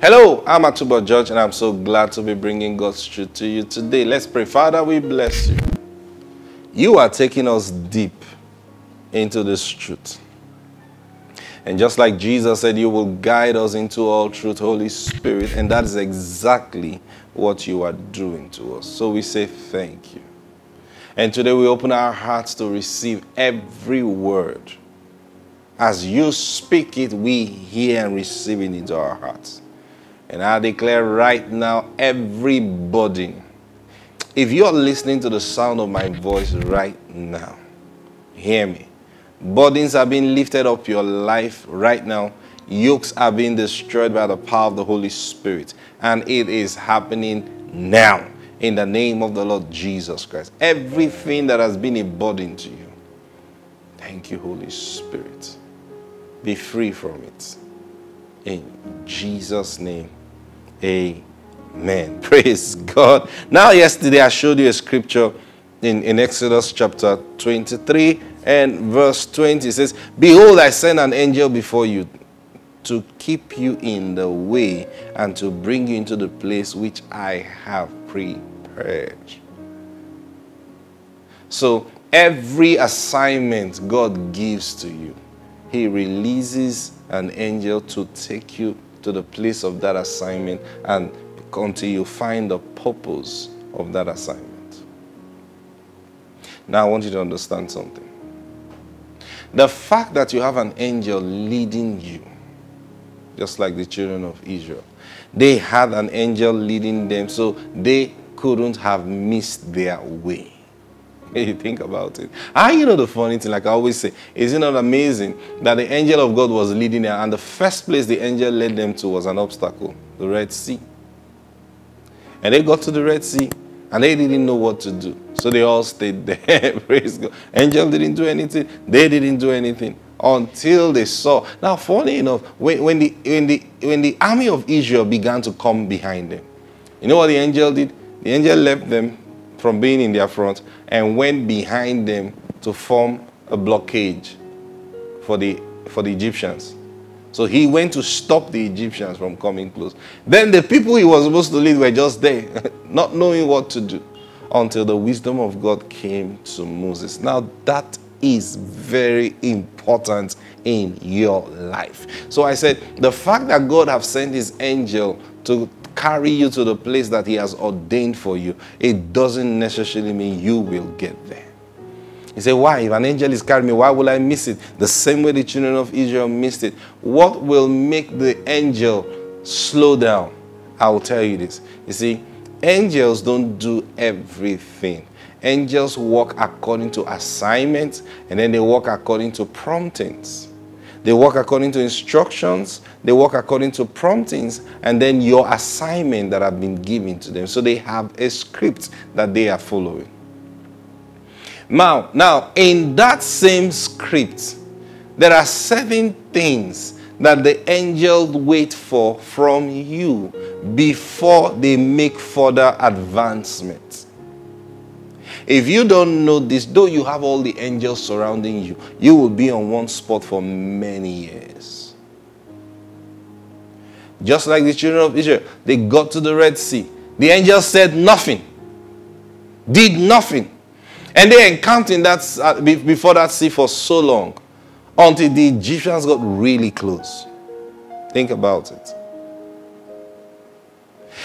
Hello, I'm Atubo George, and I'm so glad to be bringing God's truth to you today. Let's pray. Father, we bless you. You are taking us deep into this truth. And just like Jesus said, you will guide us into all truth, Holy Spirit. And that is exactly what you are doing to us. So we say thank you. And today we open our hearts to receive every word. As you speak it, we hear and receive it into our hearts. And I declare right now, everybody, if you're listening to the sound of my voice right now, hear me. Burdens are being lifted up your life right now. Yokes are being destroyed by the power of the Holy Spirit. And it is happening now in the name of the Lord Jesus Christ. Everything that has been a burden to you, thank you, Holy Spirit. Be free from it. In Jesus' name. Amen. Praise God. Now, yesterday I showed you a scripture in, in Exodus chapter 23 and verse 20. It says, Behold, I send an angel before you to keep you in the way and to bring you into the place which I have prepared. So, every assignment God gives to you, He releases an angel to take you to the place of that assignment and until you find the purpose of that assignment. Now, I want you to understand something. The fact that you have an angel leading you, just like the children of Israel, they had an angel leading them, so they couldn't have missed their way. You think about it. Ah, you know the funny thing, like I always say, isn't it amazing that the angel of God was leading them, and the first place the angel led them to was an obstacle, the Red Sea. And they got to the Red Sea, and they didn't know what to do. So they all stayed there. Praise God. Angel didn't do anything. They didn't do anything until they saw. Now, funny enough, when, when, the, when, the, when the army of Israel began to come behind them, you know what the angel did? The angel left them from being in their front and went behind them to form a blockade for the, for the Egyptians. So he went to stop the Egyptians from coming close. Then the people he was supposed to lead were just there, not knowing what to do until the wisdom of God came to Moses. Now that is very important in your life. So I said, the fact that God have sent his angel to carry you to the place that He has ordained for you, it doesn't necessarily mean you will get there. You say, why? If an angel is carrying me, why will I miss it? The same way the children of Israel missed it. What will make the angel slow down? I will tell you this. You see, angels don't do everything. Angels work according to assignments and then they work according to promptings. They work according to instructions, they work according to promptings, and then your assignment that have been given to them. So they have a script that they are following. Now, now in that same script, there are seven things that the angels wait for from you before they make further advancements. If you don't know this, though you have all the angels surrounding you, you will be on one spot for many years. Just like the children of Israel, they got to the Red Sea. The angels said nothing, did nothing. And they encountered that uh, before that sea for so long until the Egyptians got really close. Think about it.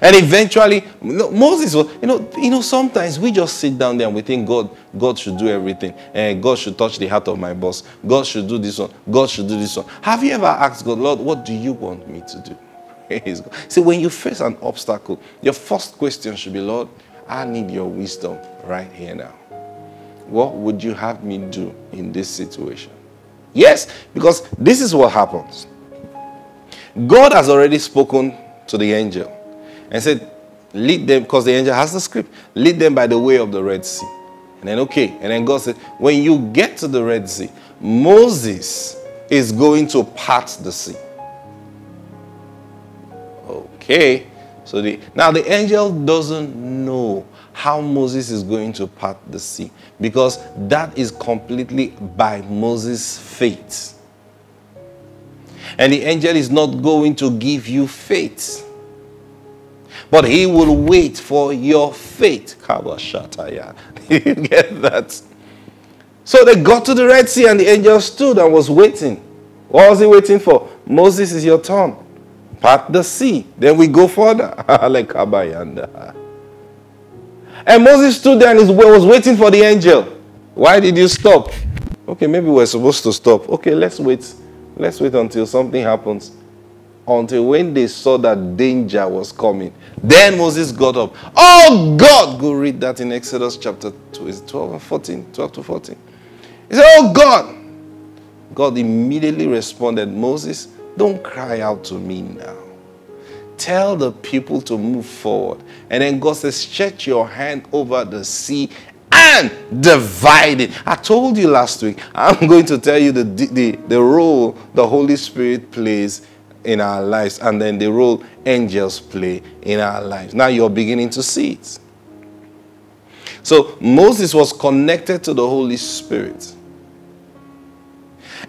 And eventually, Moses was, you know, you know, sometimes we just sit down there and we think God, God should do everything. And God should touch the heart of my boss. God should do this one. God should do this one. Have you ever asked God, Lord, what do you want me to do? See, when you face an obstacle, your first question should be, Lord, I need your wisdom right here now. What would you have me do in this situation? Yes, because this is what happens. God has already spoken to the angel and said, Lead them, because the angel has the script, lead them by the way of the Red Sea. And then, okay. And then God said, When you get to the Red Sea, Moses is going to part the sea. Okay. So the now the angel doesn't know how Moses is going to part the sea because that is completely by Moses' faith. And the angel is not going to give you faith, but he will wait for your faith. you get that? So they got to the Red Sea and the angel stood and was waiting. What was he waiting for? Moses is your turn. Part the sea. Then we go further. and Moses stood there and was waiting for the angel. Why did you stop? Okay, maybe we're supposed to stop. Okay, let's wait. Let's wait until something happens. Until when they saw that danger was coming. Then Moses got up. Oh God! Go read that in Exodus chapter 12 and 14. 12 to 14. He said, Oh God! God immediately responded, Moses, don't cry out to me now. Tell the people to move forward. And then God says, Stretch your hand over the sea and divide it. I told you last week, I'm going to tell you the, the, the role the Holy Spirit plays in our lives and then the role angels play in our lives. Now you're beginning to see it. So Moses was connected to the Holy Spirit.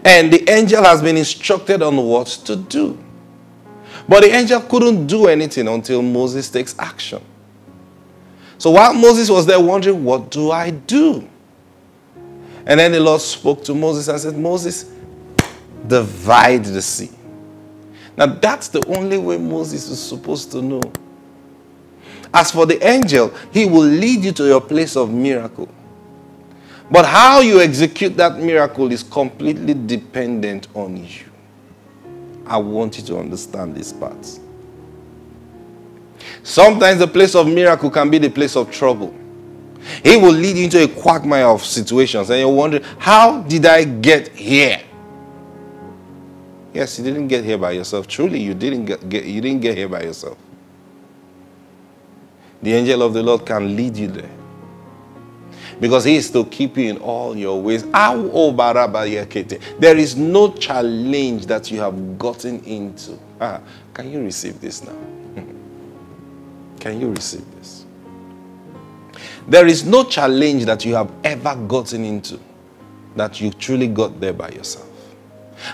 And the angel has been instructed on what to do. But the angel couldn't do anything until Moses takes action. So while Moses was there wondering, what do I do? And then the Lord spoke to Moses and said, Moses, divide the sea. Now that's the only way Moses is supposed to know. As for the angel, he will lead you to your place of miracle. But how you execute that miracle is completely dependent on you. I want you to understand this part. Sometimes the place of miracle can be the place of trouble. He will lead you into a quagmire of situations, and you're wondering, how did I get here? Yes, you didn't get here by yourself. Truly, you didn't get, get, you didn't get here by yourself. The angel of the Lord can lead you there because he is to keep you in all your ways. There is no challenge that you have gotten into. Ah, can you receive this now? Can you receive this? There is no challenge that you have ever gotten into that you truly got there by yourself.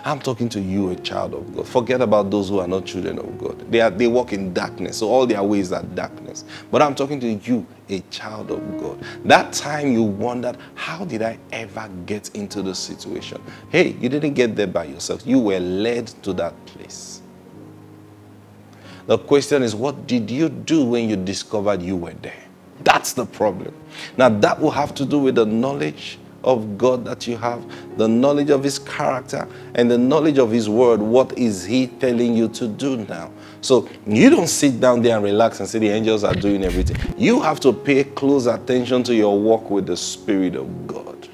I'm talking to you, a child of God. Forget about those who are not children of God. They, are, they walk in darkness, so all their ways are darkness. But I'm talking to you, a child of God. That time you wondered, how did I ever get into this situation? Hey, you didn't get there by yourself. You were led to that place. The question is, what did you do when you discovered you were there? That's the problem. Now, that will have to do with the knowledge of God that you have, the knowledge of His character, and the knowledge of His word. What is He telling you to do now? So you don't sit down there and relax and say the angels are doing everything. You have to pay close attention to your walk with the Spirit of God.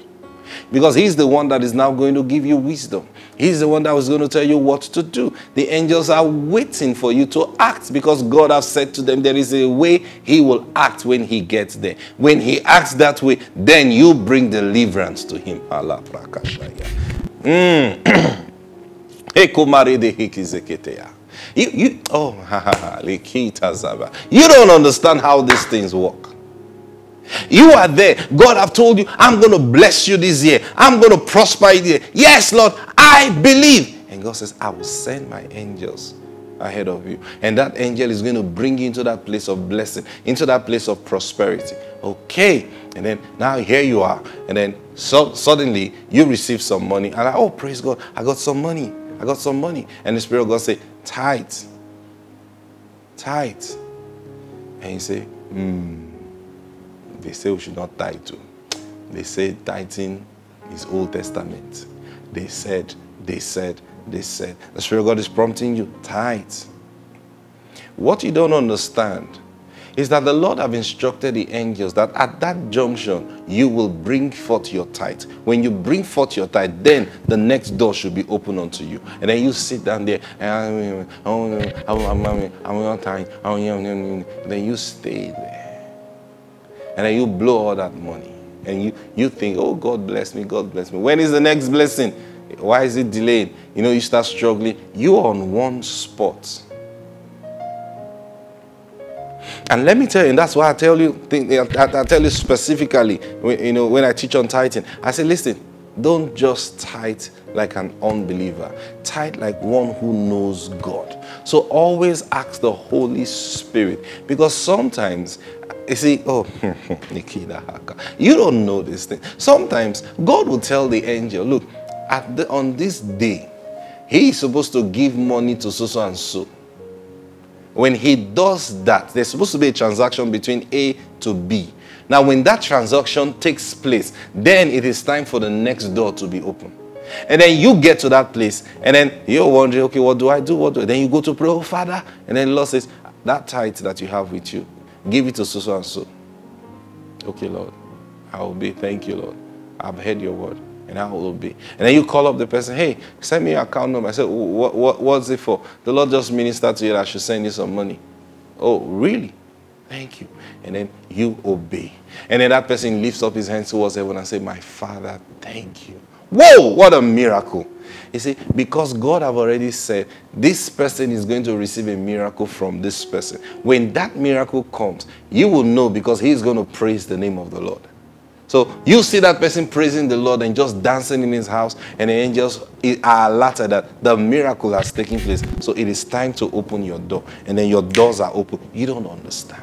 Because He's the one that is now going to give you wisdom. He's the one that was going to tell you what to do. The angels are waiting for you to act because God has said to them there is a way He will act when He gets there. When He acts that way, then you bring deliverance to Him. Allah mm. You, you, oh, you don't understand how these things work. You are there. God have told you, I'm going to bless you this year. I'm going to prosper you. Yes, Lord, I believe. And God says, I will send my angels ahead of you. And that angel is going to bring you into that place of blessing, into that place of prosperity. Okay. And then now here you are. And then so suddenly you receive some money. And I, oh, praise God, I got some money. I got some money. And the Spirit of God say, tight. Tight. And you say, hmm. They say we should not tithe to. They say tithing is Old Testament. They said, they said, they said. The Spirit of God is prompting you, tithe. What you don't understand is that the Lord have instructed the angels that at that junction you will bring forth your tithe. When you bring forth your tithe, then the next door should be open unto you. And then you sit down there and then you stay there. And then you blow all that money. And you, you think, oh, God bless me, God bless me. When is the next blessing? Why is it delayed? You know, you start struggling. You're on one spot. And let me tell you, and that's why I tell you, I tell you specifically, you know, when I teach on tithing, I say, listen, don't just tithe like an unbeliever. Tithe like one who knows God. So always ask the Holy Spirit because sometimes you see, oh, Nikita Haka, you don't know this thing. Sometimes God will tell the angel, look, at the, on this day, he is supposed to give money to so, so and so. When he does that, there's supposed to be a transaction between A to B. Now, when that transaction takes place, then it is time for the next door to be open. And then you get to that place, and then you're wondering, okay, what do I do? What do I? Then you go to pray, oh Father, and then Lord says, that tithe that you have with you, give it to so and so. Okay, Lord, I will be. Thank you, Lord. I've heard your word, and I will obey. And then you call up the person, hey, send me your account number. I said, what, what, what's it for? The Lord just ministered to you I should send you some money. Oh, really? Thank you. And then you obey. And then that person lifts up his hands towards heaven and say, My Father, thank you. Whoa, what a miracle. You see, because God have already said this person is going to receive a miracle from this person. When that miracle comes, you will know because he is going to praise the name of the Lord. So you see that person praising the Lord and just dancing in his house, and the angels are alerted that the miracle has taken place. So it is time to open your door, and then your doors are open. You don't understand.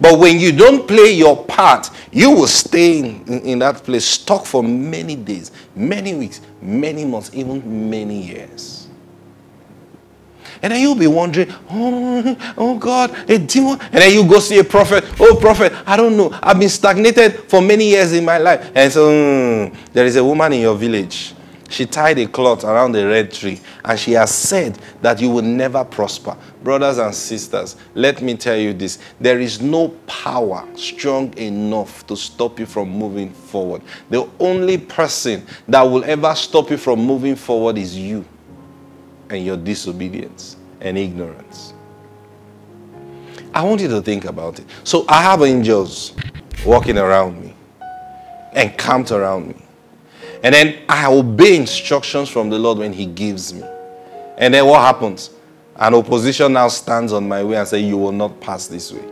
But when you don't play your part, you will stay in, in, in, that place stuck for many days, many weeks, many months, even many years. And then you'll be wondering, oh, oh God, a demon. And then you go see a prophet. Oh, prophet, I don't know. I've been stagnated for many years in my life. And so mm, there is a woman in your village she tied a cloth around the red tree and she has said that you will never prosper. Brothers and sisters, let me tell you this there is no power strong enough to stop you from moving forward. The only person that will ever stop you from moving forward is you and your disobedience and ignorance. I want you to think about it. So I have angels walking around me, encamped around me. And then I obey instructions from the Lord when He gives me. And then what happens? An opposition now stands on my way and says, You will not pass this way.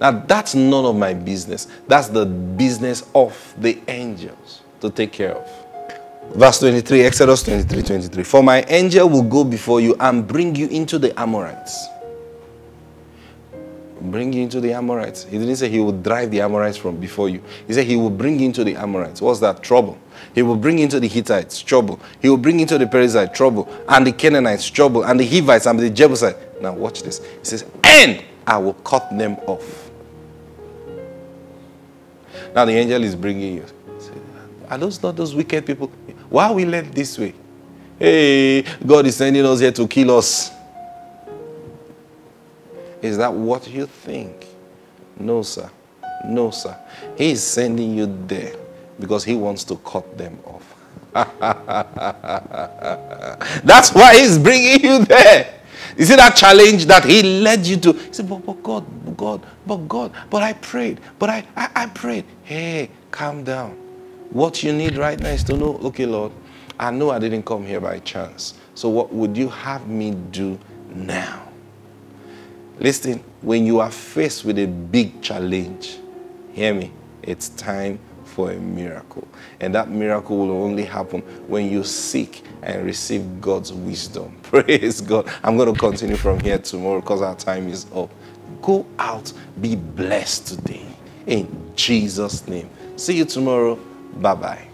Now, that's none of my business. That's the business of the angels to take care of. Verse 23, Exodus 23 23. For my angel will go before you and bring you into the Amorites bring you into the Amorites. He didn't say he would drive the Amorites from before you. He said he will bring you into the Amorites. What's that? Trouble. He will bring into the Hittites trouble. He will bring into the Perizzites trouble, and the Canaanites trouble, and the Hivites and the Jebusites. Now watch this. He says, and I will cut them off. Now the angel is bringing you. Are those not those wicked people? Why are we led this way? Hey, God is sending us here to kill us. Is that what you think? No, sir. No, sir. He is sending you there because he wants to cut them off. That's why he's bringing you there. You see that challenge that he led you to? He said, but, but God, but God, but God, but I prayed, but I, I, I prayed. Hey, calm down. What you need right now is to know, okay, Lord, I know I didn't come here by chance. So what would you have me do now? Listen, when you are faced with a big challenge, hear me, it's time for a miracle. And that miracle will only happen when you seek and receive God's wisdom. Praise God. I'm going to continue from here tomorrow because our time is up. Go out, be blessed today. In Jesus' name. See you tomorrow. Bye bye.